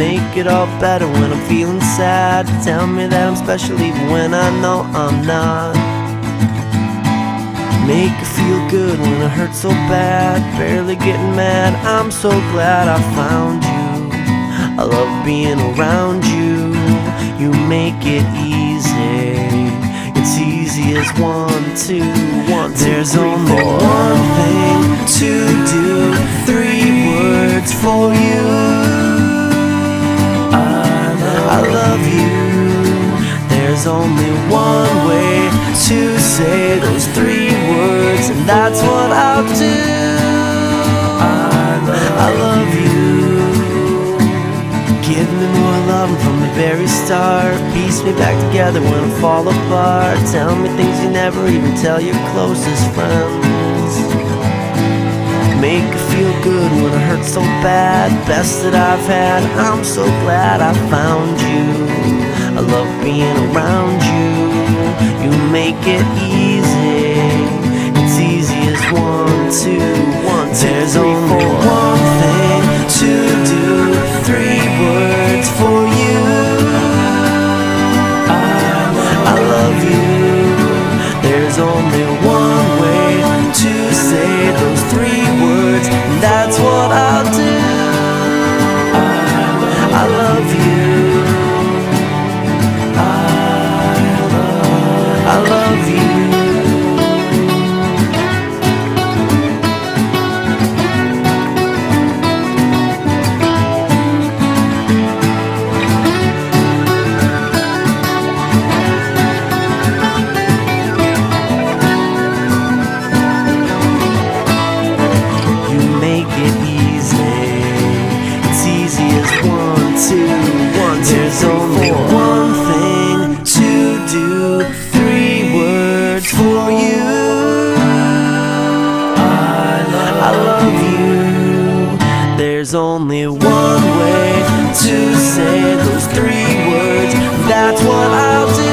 make it all better when I'm feeling sad. Tell me that I'm special even when I know I'm not. Make it feel good when it hurts so bad. Barely getting mad, I'm so glad I found you. I love being around you. You make it easy. It's easy as one, two, one, two, There's three, only four. one thing There's only one way to say those three words, and that's what I'll do. I love, you. Give me more love from the very start. Piece me back together when I fall apart. Tell me things you never even tell your closest friends. Make me feel good when I hurt so bad. Best that I've had. I'm so glad I found love being around you. You make it easy. It's easy as one, two, one, two, There's three, only four. one thing to do. Three words for you. I love you. There's only one way to say those three words, and that's what There's only one way to say those three words. That's what I'll do.